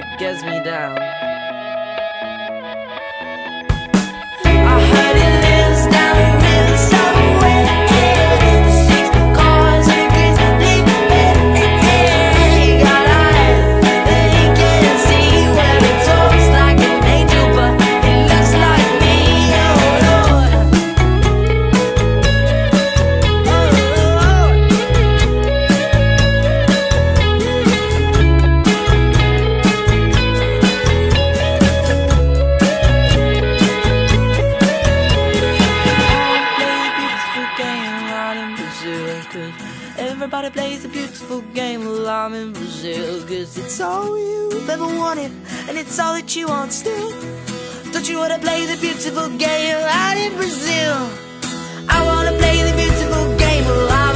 it gets me down. time in Brazil Cause it's all you've ever wanted And it's all that you want still. Don't you wanna play the beautiful game? Out in Brazil. I wanna play the beautiful game. Alive